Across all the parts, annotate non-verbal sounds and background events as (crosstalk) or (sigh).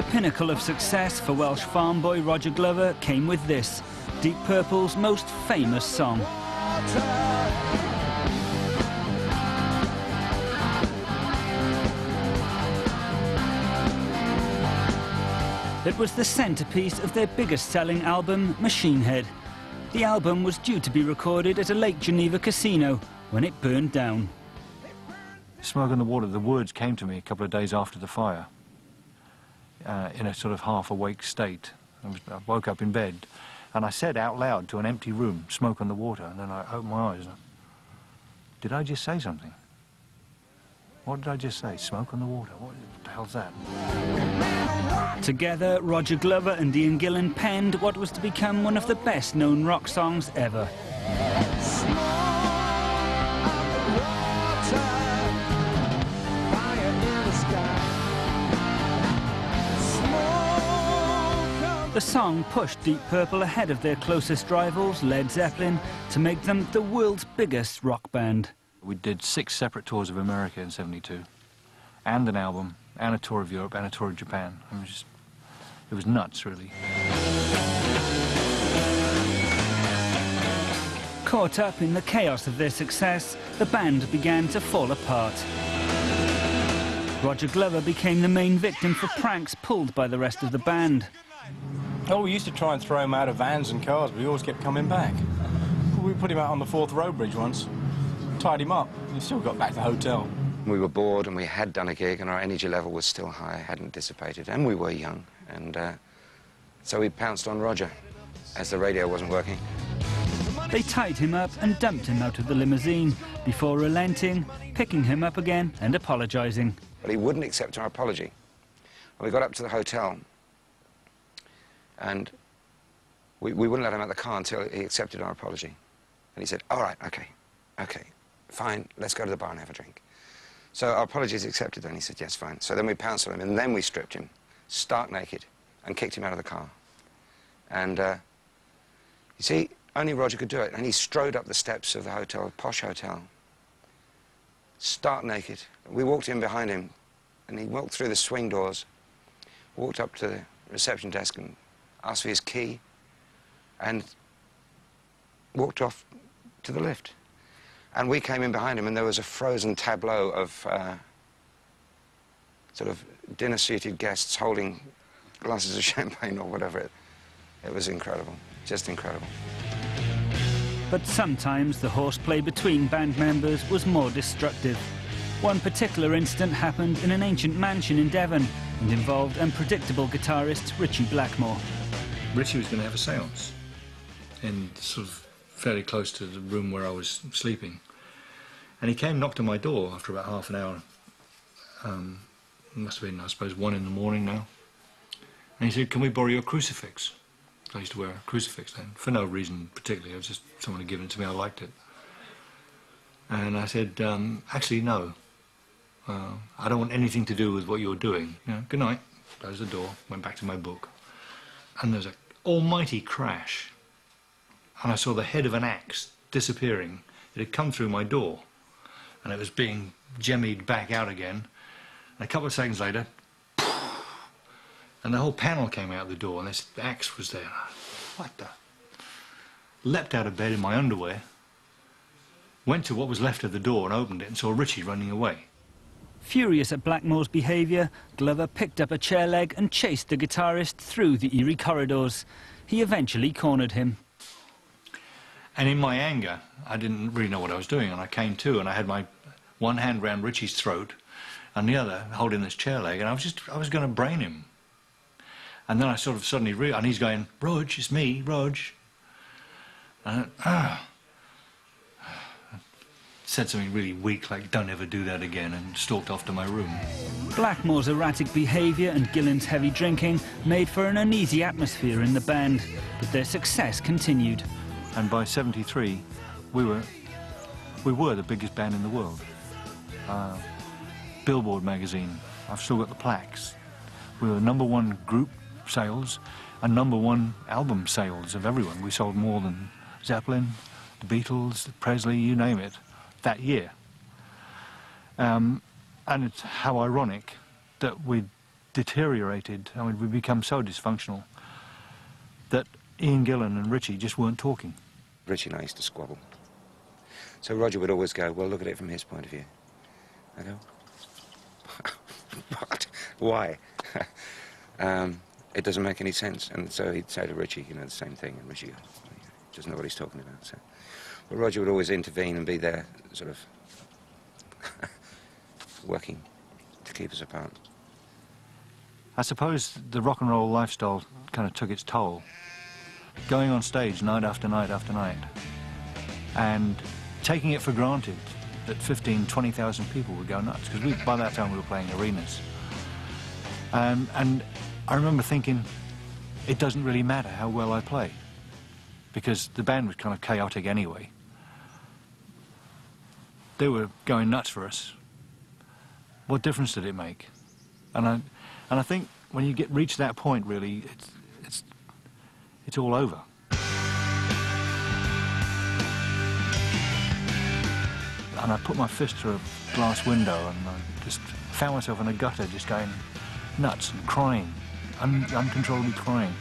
The pinnacle of success for Welsh farm boy Roger Glover came with this, Deep Purple's most famous song. It was the centrepiece of their biggest-selling album, Machine Head. The album was due to be recorded at a Lake Geneva casino when it burned down. Smoke on the Water, the words came to me a couple of days after the fire uh, in a sort of half-awake state. I, was, I, woke up in bed and I said out loud to an empty room, Smoke on the Water, and then I opened my eyes. Did I just say something? What did I just say? Smoke on the Water? What the hell's that? Together, Roger Glover and Ian Gillan penned what was to become one of the best-known rock songs ever. The song pushed Deep Purple ahead of their closest rivals, Led Zeppelin, to make them the world's biggest rock band. We did six separate tours of America in 72, and an album, and a tour of Europe, and a tour of Japan. It was just, it was nuts, really. Caught up in the chaos of their success, the band began to fall apart. Roger Glover became the main victim for pranks pulled by the rest of the band. Oh, we used to try and throw him out of vans and cars, but he always kept coming back. We put him out on the Forth Road Bridge once, tied him up, and he still got back to the hotel. We were bored and we had done a gig and our energy level was still high, hadn't dissipated, and we were young. And uh, so we pounced on Roger as the radio wasn't working. They tied him up and dumped him out of the limousine before relenting, picking him up again and apologising. But he wouldn't accept our apology. And we got up to the hotel and we, we wouldn't let him out of the car until he accepted our apology. And he said, all right, okay, okay, fine, let's go to the bar and have a drink. So our apology is accepted and He said, yes, fine. So then we pounced on him, and then we stripped him, stark naked, and kicked him out of the car. And uh, you see, only Roger could do it. And he strode up the steps of the hotel, posh hotel, stark naked. We walked in behind him, and he walked through the swing doors, walked up to the reception desk and asked for his key, and walked off to the lift. And we came in behind him, and there was a frozen tableau of uh, sort of dinner-suited guests holding glasses of (laughs) champagne or whatever. It, it was incredible, just incredible. But sometimes the horseplay between band members was more destructive. One particular incident happened in an ancient mansion in Devon and involved unpredictable guitarist Ritchie Blackmore. Ritchie was going to have a seance in sort of fairly close to the room where I was sleeping. And he came, knocked on my door after about half an hour. Um, must have been, I suppose, one in the morning now. And he said, can we borrow your crucifix? I used to wear a crucifix then, for no reason particularly. It was just someone had given it to me, I liked it. And I said, um, actually, no. Uh, I don't want anything to do with what you're doing. Good night. Closed the door, went back to my book. And there was an almighty crash and I saw the head of an axe disappearing. It had come through my door, and it was being jemmied back out again. And a couple of seconds later, and the whole panel came out the door, and this axe was there. What the? Leapt out of bed in my underwear, went to what was left of the door and opened it and saw Ritchie running away. Furious at Blackmore's behaviour, Glover picked up a chair leg and chased the guitarist through the eerie corridors. He eventually cornered him. And in my anger, I didn't really know what I was doing, and I came to, and I had my one hand round Ritchie's throat, and the other holding this chair leg, and I was just, I was going to brain him. And then I sort of suddenly realized, and he's going, Rog, it's me, Rog. And I, ah. Said something really weak, like, don't ever do that again, and stalked off to my room. Blackmore's erratic behaviour and Gillan's heavy drinking made for an uneasy atmosphere in the band, but their success continued. And by 73 we were we were the biggest band in the world. Uh, Billboard magazine I've still got the plaques. We were number one group sales and number one album sales of everyone. We sold more than Zeppelin the Beatles Presley you name it that year um, and it's how ironic that we deteriorated. I mean, we become so dysfunctional that Ian Gillan and Ritchie just weren't talking. Ritchie and I used to squabble. So Roger would always go, well, look at it from his point of view. I go, (laughs) what? Why? (laughs) um, it doesn't make any sense. And so he'd say to Ritchie, you know, the same thing. And Ritchie goes, doesn't know what he's talking about. So, Roger would always intervene and be there, sort of (laughs) working to keep us apart. I suppose the rock and roll lifestyle kind of took its toll. Going on stage night after night after night and taking it for granted that 15, 20,000 people would go nuts because by that time we were playing arenas. Um, and I remember thinking, it doesn't really matter how well I play because the band was kind of chaotic anyway. They were going nuts for us. What difference did it make? And I, and I think when you get reach that point, really, it's, it's, it's all over. And I put my fist through a glass window and I just found myself in a gutter just going nuts and crying, un uncontrollably crying.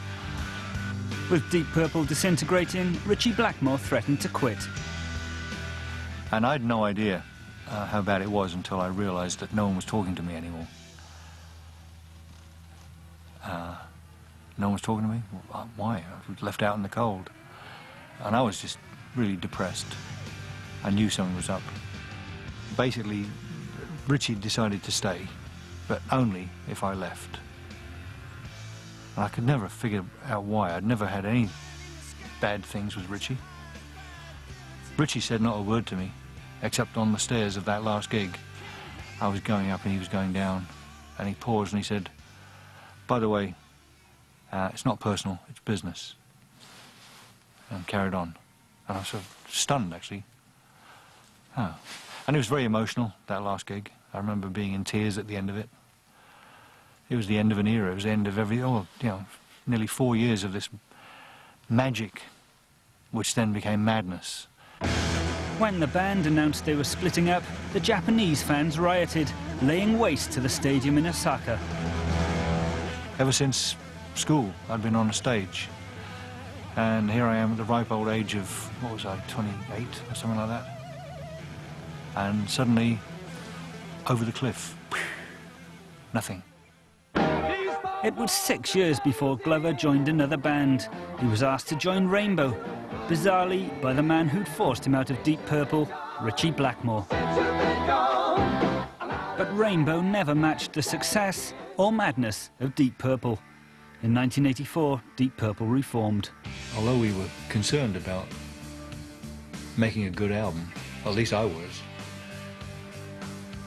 With Deep Purple disintegrating, Ritchie Blackmore threatened to quit. And I had no idea uh, how bad it was until I realized that no one was talking to me anymore. Uh, no one was talking to me? Why? I was left out in the cold. And I was just really depressed. I knew something was up. Basically, Ritchie decided to stay, but only if I left. And I could never figure out why. I'd never had any bad things with Ritchie. Ritchie said not a word to me, except on the stairs of that last gig. I was going up and he was going down, and he paused and he said, by the way, uh, it's not personal, it's business. And carried on. And I was sort of stunned, actually. Oh. And it was very emotional, that last gig. I remember being in tears at the end of it. It was the end of an era. It was the end of every, oh, you know, nearly four years of this magic, which then became madness. When the band announced they were splitting up, the Japanese fans rioted, laying waste to the stadium in Osaka. Ever since school, I'd been on a stage. And here I am at the ripe old age of, what was I, 28 or something like that. And suddenly, over the cliff, nothing. It was six years before Glover joined another band. He was asked to join Rainbow, bizarrely by the man who'd forced him out of Deep Purple, Ritchie Blackmore. But Rainbow never matched the success or madness of Deep Purple. In 1984, Deep Purple reformed. Although we were concerned about making a good album, at least I was,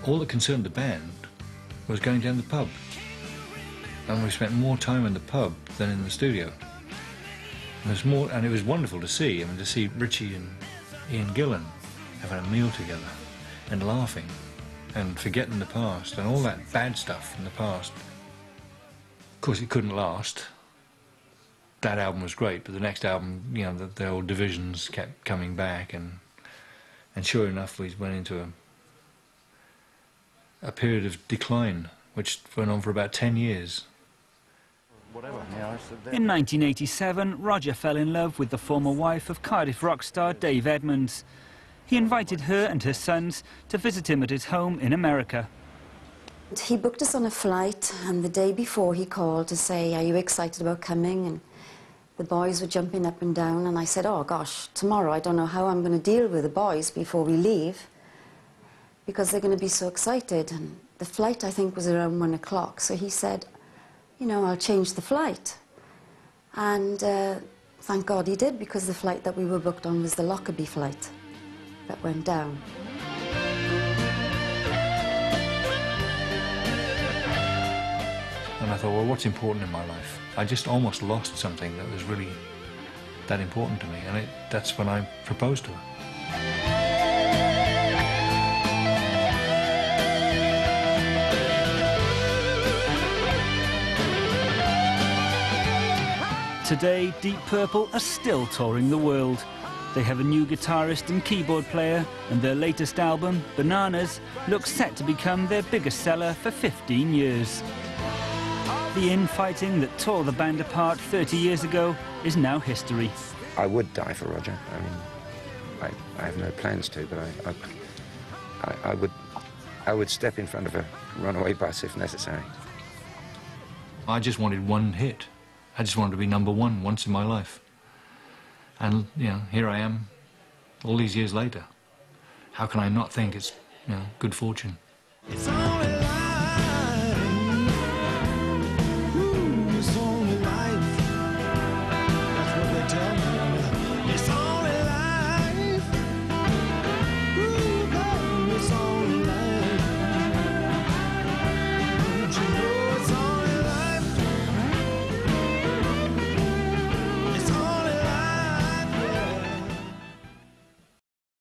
all that concerned the band was going down the pub and we spent more time in the pub than in the studio. It was more, and it was wonderful to see. I mean, to see Ritchie and Ian Gillan having a meal together and laughing and forgetting the past and all that bad stuff in the past. Of course, it couldn't last. That album was great, but the next album, you know, the, the old divisions kept coming back, and and sure enough, we went into a a period of decline, which went on for about ten years. In 1987, Roger fell in love with the former wife of Cardiff rock star Dave Edmunds. He invited her and her sons to visit him at his home in America. He booked us on a flight, and the day before he called to say, are you excited about coming? And the boys were jumping up and down, and I said, oh gosh, tomorrow I don't know how I'm going to deal with the boys before we leave, because they're going to be so excited. And the flight, I think, was around one o'clock, so he said, you know, I'll change the flight. And uh, thank God he did, because the flight that we were booked on was the Lockerbie flight that went down. And I thought, well, what's important in my life? I just almost lost something that was really that important to me, and it, that's when I proposed to her. Today, Deep Purple are still touring the world. They have a new guitarist and keyboard player, and their latest album, Bananas, looks set to become their biggest seller for 15 years. The infighting that tore the band apart 30 years ago is now history. I would die for Roger. I mean, I, I have no plans to, but I, I, I, I would, I would step in front of a runaway bus if necessary. I just wanted one hit. I just wanted to be number one once in my life. And, you know, here I am, all these years later. How can I not think it's, you know, good fortune?